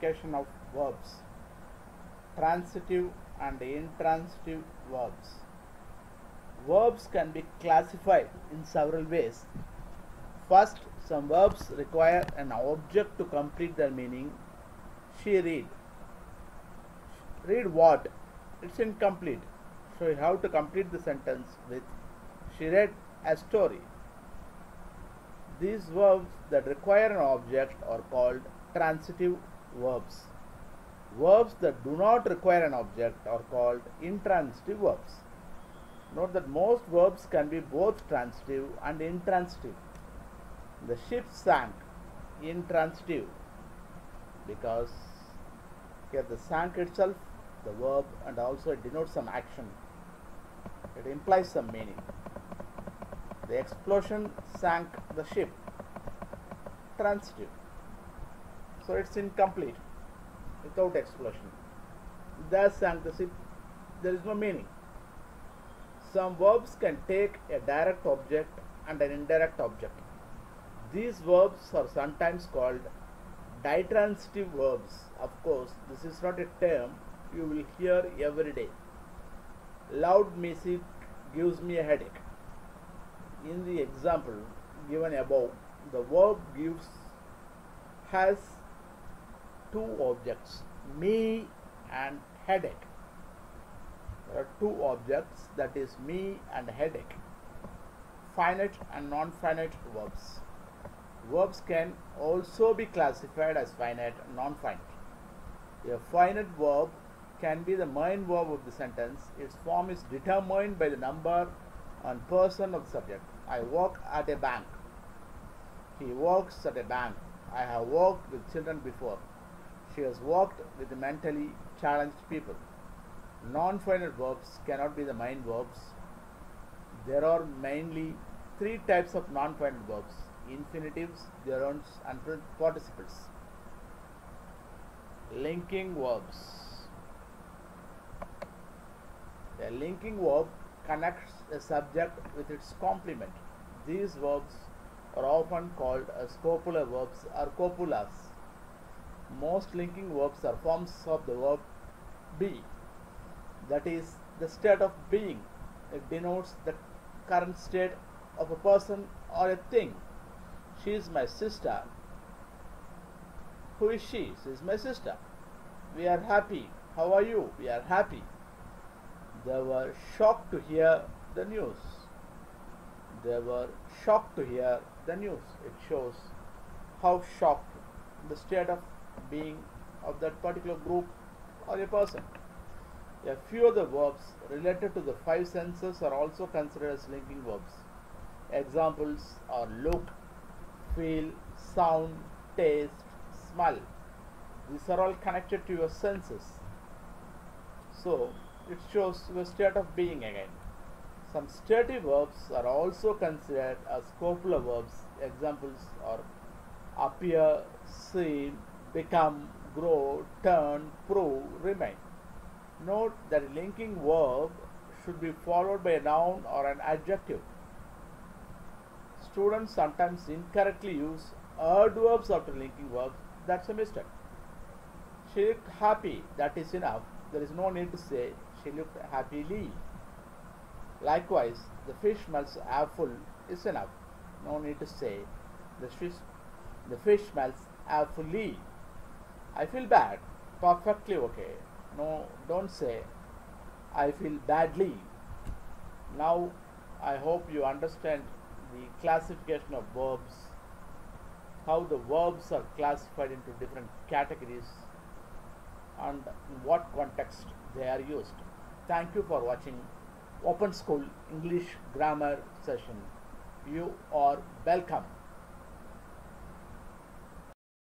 classification of verbs. Transitive and intransitive verbs. Verbs can be classified in several ways. First some verbs require an object to complete their meaning. She read. Read what? It's incomplete. So you have to complete the sentence with she read a story. These verbs that require an object are called transitive verbs. Verbs that do not require an object are called intransitive verbs. Note that most verbs can be both transitive and intransitive. The ship sank intransitive because here the sank itself, the verb, and also it denotes some action. It implies some meaning. The explosion sank the ship. Transitive. So it's incomplete without explosion. Thus ship. There is no meaning. Some verbs can take a direct object and an indirect object. These verbs are sometimes called ditransitive verbs. Of course, this is not a term you will hear every day. Loud music gives me a headache in the example given above, the verb gives has two objects, me and headache. There are two objects that is me and headache. Finite and non-finite verbs. Verbs can also be classified as finite and non-finite. A finite verb can be the main verb of the sentence. Its form is determined by the number and person of the subject. I work at a bank. He works at a bank. I have worked with children before. She has worked with mentally challenged people. Non-finite verbs cannot be the main verbs. There are mainly three types of non-finite verbs. Infinitives, gerunds and participles. Linking verbs. A linking verb connects a subject with its complement. These verbs are often called as copular verbs or copulas. Most linking verbs are forms of the verb be, that is, the state of being. It denotes the current state of a person or a thing. She is my sister. Who is she? She is my sister. We are happy. How are you? We are happy. They were shocked to hear the news. They were shocked to hear the news. It shows how shocked the state of being of that particular group or a person. A few of the verbs related to the five senses are also considered as linking verbs. Examples are look, feel, sound, taste, smell. These are all connected to your senses. So, it shows your state of being again. Some stative verbs are also considered as copular verbs. Examples are appear, seem, become, grow, turn, prove, remain. Note that linking verb should be followed by a noun or an adjective. Students sometimes incorrectly use adverbs after linking verbs. That's a mistake. She looked happy. That is enough. There is no need to say she looked happily. Likewise, the fish smells awful is enough. No need to say the fish, the fish smells awfully. I feel bad. Perfectly okay. No, don't say I feel badly. Now, I hope you understand the classification of verbs, how the verbs are classified into different categories, and in what context they are used. Thank you for watching Open School English Grammar session. You are welcome.